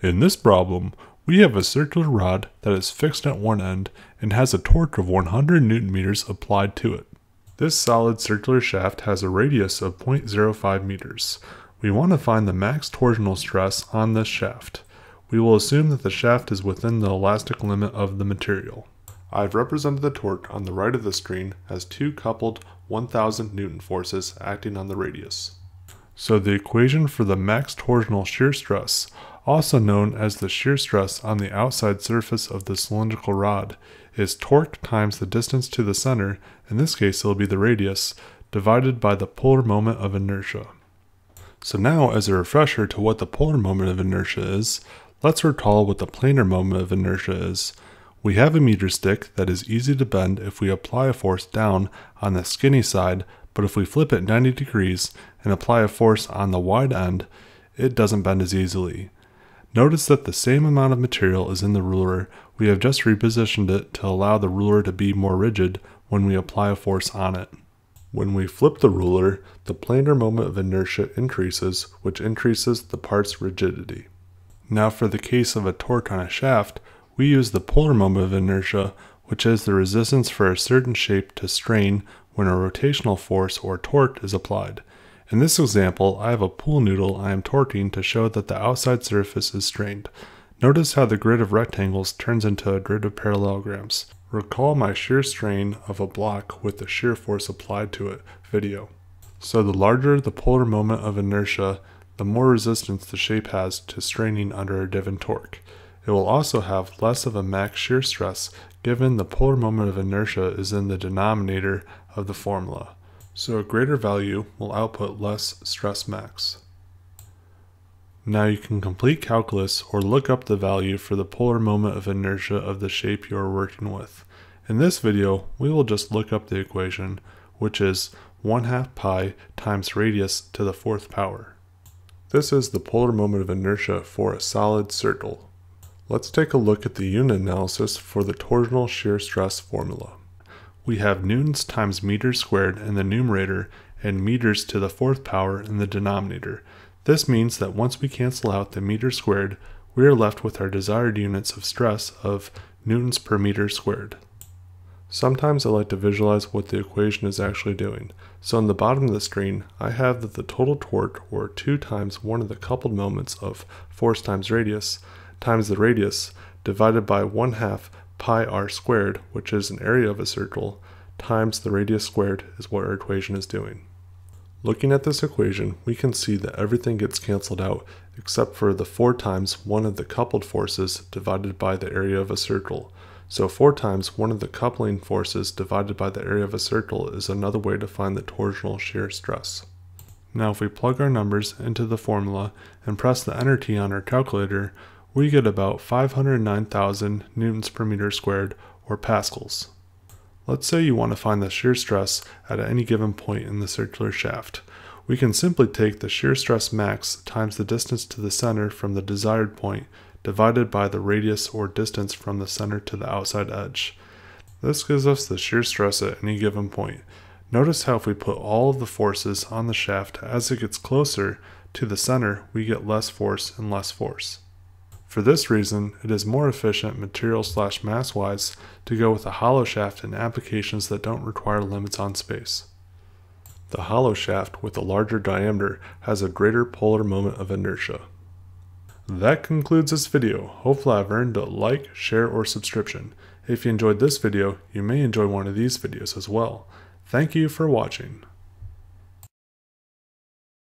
In this problem, we have a circular rod that is fixed at one end and has a torque of 100 newton meters applied to it. This solid circular shaft has a radius of 0.05 meters. We want to find the max torsional stress on this shaft. We will assume that the shaft is within the elastic limit of the material. I've represented the torque on the right of the screen as two coupled 1000 newton forces acting on the radius. So the equation for the max torsional shear stress, also known as the shear stress on the outside surface of the cylindrical rod, is torque times the distance to the center, in this case it will be the radius, divided by the polar moment of inertia. So now, as a refresher to what the polar moment of inertia is, let's recall what the planar moment of inertia is. We have a meter stick that is easy to bend if we apply a force down on the skinny side, but if we flip it 90 degrees and apply a force on the wide end, it doesn't bend as easily. Notice that the same amount of material is in the ruler, we have just repositioned it to allow the ruler to be more rigid when we apply a force on it. When we flip the ruler, the planar moment of inertia increases, which increases the part's rigidity. Now for the case of a torque on a shaft, we use the polar moment of inertia, which is the resistance for a certain shape to strain when a rotational force or torque is applied. In this example, I have a pool noodle I am torquing to show that the outside surface is strained. Notice how the grid of rectangles turns into a grid of parallelograms. Recall my shear strain of a block with the shear force applied to it video. So the larger the polar moment of inertia, the more resistance the shape has to straining under a given torque. It will also have less of a max shear stress given the polar moment of inertia is in the denominator of the formula. So a greater value will output less stress max. Now you can complete calculus or look up the value for the polar moment of inertia of the shape you are working with. In this video, we will just look up the equation, which is 1 half pi times radius to the fourth power. This is the polar moment of inertia for a solid circle. Let's take a look at the unit analysis for the torsional shear stress formula. We have newtons times meters squared in the numerator and meters to the fourth power in the denominator. This means that once we cancel out the meter squared, we are left with our desired units of stress of newtons per meter squared. Sometimes I like to visualize what the equation is actually doing. So on the bottom of the screen, I have that the total torque, or 2 times one of the coupled moments of force times radius, times the radius divided by 1 half pi r squared, which is an area of a circle, times the radius squared is what our equation is doing. Looking at this equation, we can see that everything gets cancelled out except for the 4 times one of the coupled forces divided by the area of a circle. So 4 times one of the coupling forces divided by the area of a circle is another way to find the torsional shear stress. Now if we plug our numbers into the formula and press the enter key on our calculator, we get about 509,000 newtons per meter squared or pascals. Let's say you want to find the shear stress at any given point in the circular shaft. We can simply take the shear stress max times the distance to the center from the desired point divided by the radius or distance from the center to the outside edge. This gives us the shear stress at any given point. Notice how if we put all of the forces on the shaft as it gets closer to the center, we get less force and less force. For this reason, it is more efficient material slash mass wise to go with a hollow shaft in applications that don't require limits on space. The hollow shaft with a larger diameter has a greater polar moment of inertia. That concludes this video. Hopefully I've earned a like, share, or subscription. If you enjoyed this video, you may enjoy one of these videos as well. Thank you for watching.